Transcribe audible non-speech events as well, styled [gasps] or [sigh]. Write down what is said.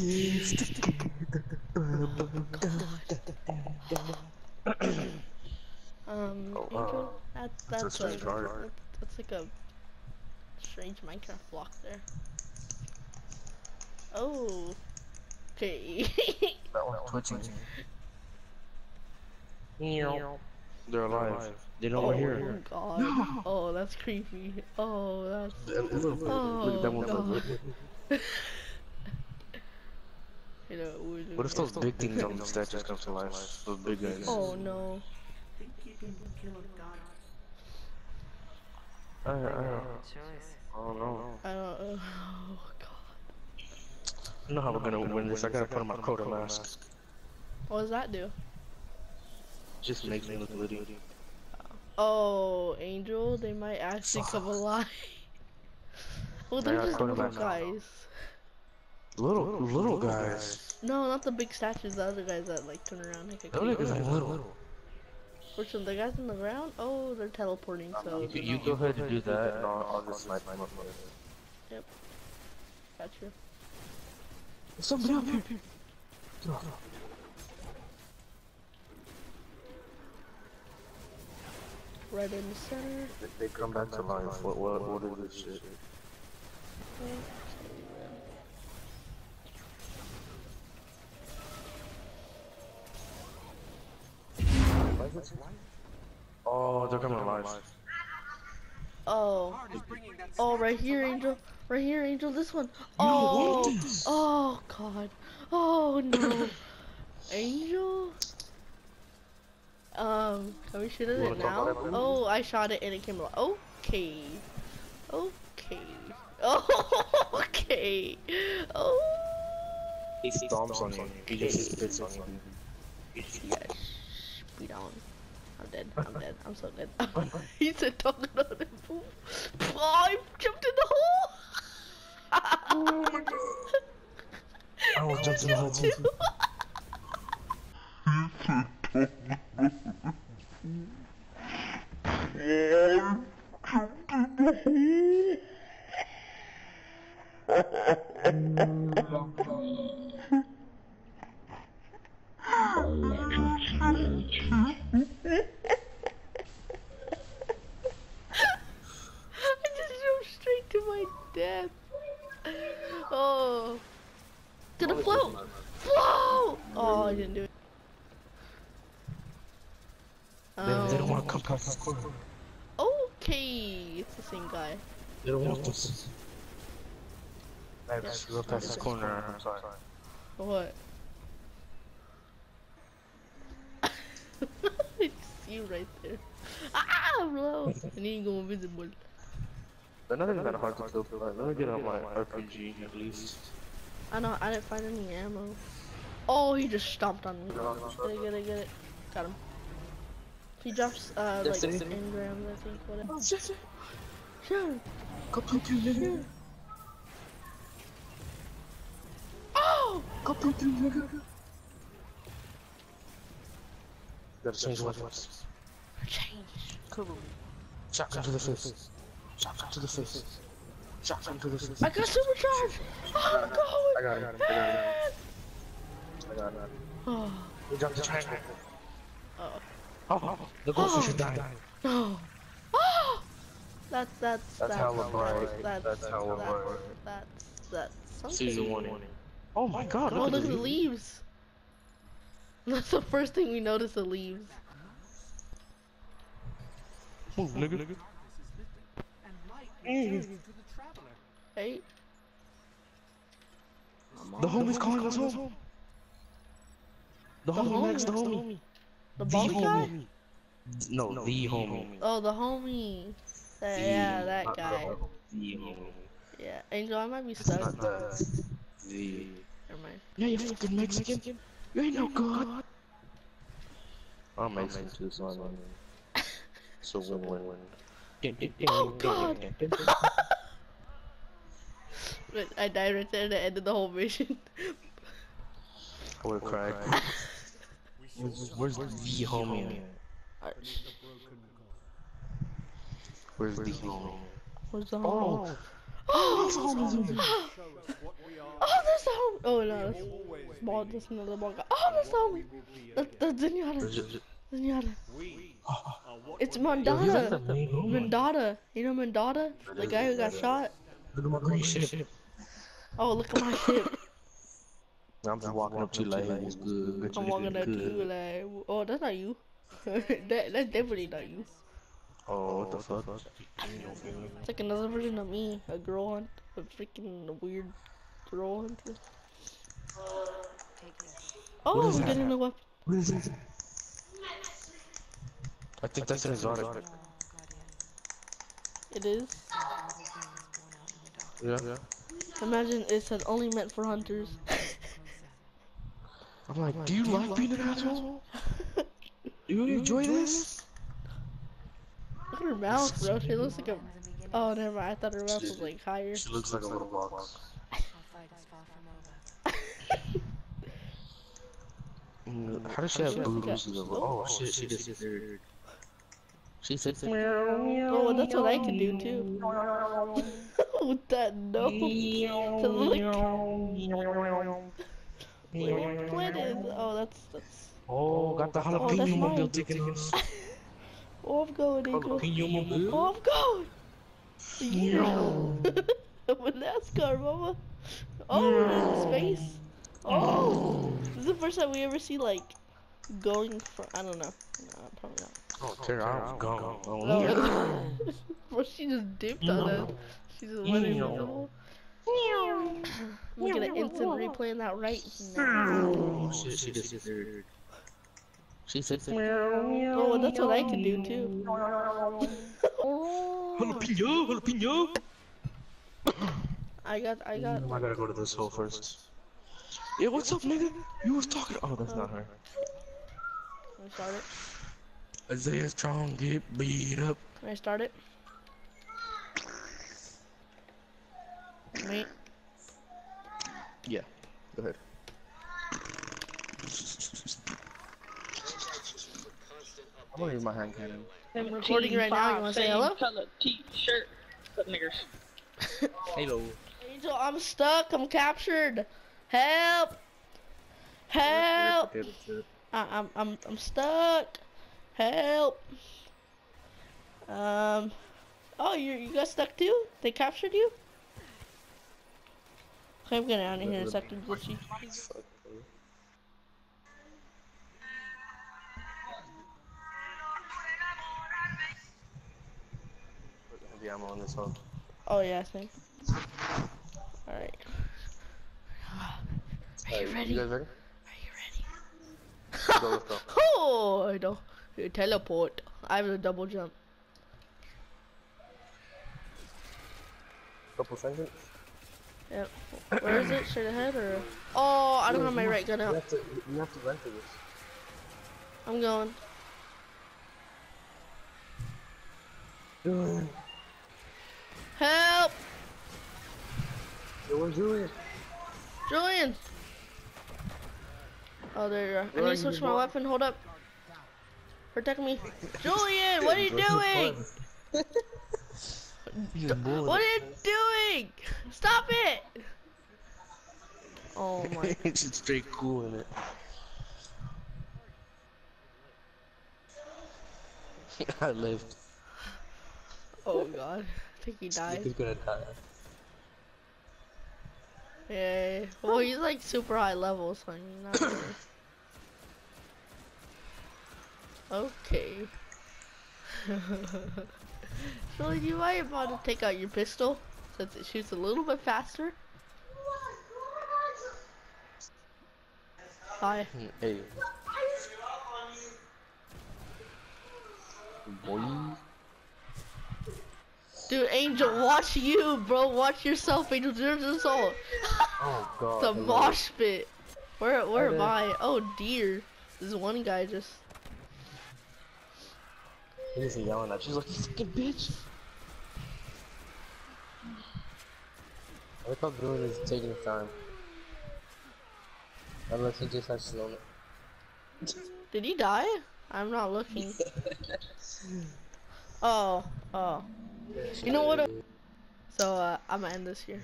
this together. Um, Oh, Angel, uh, that, a that's strange like, art. that- that's like a strange Minecraft block there. Oh, okay. [laughs] That one's twitching. They're alive. They know oh we're here. god. Oh, that's creepy. Oh, that's. Look at that one. [laughs] Oh, look, God. look. You know, we- What if those big things on the statues come to life? Those big guys. Oh no. Think you can kill a god? I, I, I don't know. I don't. Uh, oh [laughs] god. I know how we're gonna win this. I gotta put on my Crota mask. What does that do? Just makes me look litty. Oh, Angel, they might actually [sighs] come alive. [laughs] well, they're just Crota little guys. Little, little guys. No, not the big statues. The other guys that like turn around like a Those cake. niggas like little. Which one? The guys on the ground? Oh, they're teleporting. So You, you go ahead and do that, and I'll, I'll just snipe them up later. got you. There's somebody up here. Right in the center. They, they come back to life. What, what, what is this shit? Oh, they're coming alive. Oh, Is bringing that oh, right here, Angel. Right here, Angel. This one. Oh, oh, God. Oh no, [coughs] Angel. Um, can we shoot at it now? Oh, I shot it and it came alive. Okay. Okay. Oh, [laughs] okay. Oh. He stomps on you. He just spits on you. Yes. Beat on. I'm dead. I'm dead. I'm so dead. [laughs] he said talking on it. Oh, I jumped in the hole. Oh my god. I was jumping in the hole [laughs] too. I [laughs] just jumped straight to my death. Oh. To the float. Float. Oh, I didn't do it. They, they don't Um, want to come past this corner. okay, it's the same guy. They don't want this. I just go past this corner. I'm sorry. What? [laughs] I see you right there. Ah, bro! I need to go invisible. They're not even that hard to kill. Like, let me get on my RPG at least. I know, I didn't find any ammo. Oh, he just stomped on me. Get it, get it, get it. Got him. He drops, uh, like, Yes, it- I think, whatever. Oh, shit, shit. Sure. Go poop you, nigga. Oh! Go poop you, nigga. Gotta change weapons. Change. Cool. Shotgun to the face. Shotgun to the face. Shotgun to the face. I got supercharge! Oh, I'm going! I got him. I got him. I got him. Oh, We got the [sighs] triangle. oh, Oh, the goldfish Oh. is dying. no. Oh! [gasps] oh. That's, that's, That's hella bright. That's, That's hella that's, bright. That's, that's something. Season one. Oh my god, Oh, look, look at at the the leaves. [laughs] That's the first thing we notice, the leaves. Move, nigga. and light the traveler. Hey? The homie's calling us home. The The homie next, the homie. homie. The The bald guy? homie. No, the homie. Oh, the homie. That, yeah, that guy. The homie. Yeah, Angel, I might be stuck. not the. The. Never mind. Yeah, you fucking Mexican. You ain't no god. I'm Mexican too, so I mean. [laughs] So win-win. [laughs] Oh, God. [laughs] But I died right there at the end of the whole mission. I would've cried. Where's, where's the homie? at? Where's the homie? Where's the home? Oh, Oh, oh, there's the home. [gasps] Oh, oh no, zenyatta. Ball, just another ball. Oh, that's not me. That's, that's zenyatta. Zenyatta. [laughs] It's Mandata. Mandata. You know Mandata? The guy who got shot? Look at my green ship. Oh, look at my ship. [coughs] I'm just walking up to you like, what's good? I'm walking up to you like, oh, that's not you. [laughs] that, that's definitely not you. Oh, what the oh, fuck? It's like another version of me, a girl hunt, a freaking weird girl hunter. Oh, is we're getting a weapon. What is it? I think that's an exotic. It is. Yeah, yeah. Imagine it said only meant for hunters. [laughs] I'm like, do you like being an asshole? Do [laughs] you enjoy this? Look at her mouth, bro. She looks like a. Oh, never mind. I thought her mouth was like higher. She looks like a little box. Mm, How does she have She has boobs? got- Oh shit, she disappeared. She said, Oh, that's what I can do too. [laughs] With that nose. To lick. Wait, what is? Oh, that's that's. Oh, got the Oh, that's jalapeno mine. mobile taking. [laughs] Oh, I'm going, Angel. Jalapeno mobile? Oh, I'm going. Yeah. [laughs] I'm a NASCAR, mama. Oh, space. Oh, this is the first time we ever see like going for. I don't know. No, probably not. Oh, Tara, I'm gone. Oh, yeah. [laughs] [laughs] Bro, she just dipped on us. She just went invisible. We're gonna instant replay that right now. Oh she disappeared. She said, Oh, that's what I can do too. oh, [laughs] jalapeno, jalapeno. I got, I got. I gotta go to this hole first. Yeah, what's up, nigga? You was talking. Oh, that's not her. Oh, I start it? Isaiah Strong get beat up. Can I start it? Wait. Yeah, go ahead. I'm gonna use my hand cannon. I'm recording right now. You wanna say hello? Color t-shirt, but niggers. [laughs] Hello. Angel, I'm stuck. I'm captured. Help! Help! I, I'm I'm I'm stuck. Help! Um. Oh, you you got stuck too? They captured you? Okay, I'm getting out of here in a second. Glitchy. Heavy ammo on this hole. Oh yeah, I think. All right. Are you ready? You guys ready? Are you ready? Go, let's go. oh, I know. You teleport. I have a double jump. Couple seconds. Yep. Where is it? Straight ahead or? Oh, I don't have my right gun You out. have to, you have to run to this. I'm going. Julian. Help! Yo, where's Julian? Julian! Oh, there you are. I need to switch my weapon. Hold up. Protect me. [laughs] Julian, what are you doing? [laughs] What are you doing? Stop it! Oh [laughs] my. it's straight cool in it. I lived. Oh god. I think he died. He's gonna die. Yeah. Well, he's like super high level, so I mean, not really. Okay. [laughs] so, you might want to take out your pistol since it shoots a little bit faster. Hi. Hey. Boy. Dude, Angel, watch you, bro. Watch yourself, Angel. There's this all. Oh god. [laughs] The mosh pit. Where, where am there. I? Oh dear. This one guy just. He's yelling at you. She's like, fucking bitch. I like how Bruin is taking his time. Unless he just has slow. [laughs] Did he die? I'm not looking. [laughs] oh, oh. You know what? So, uh, I'm gonna end this here.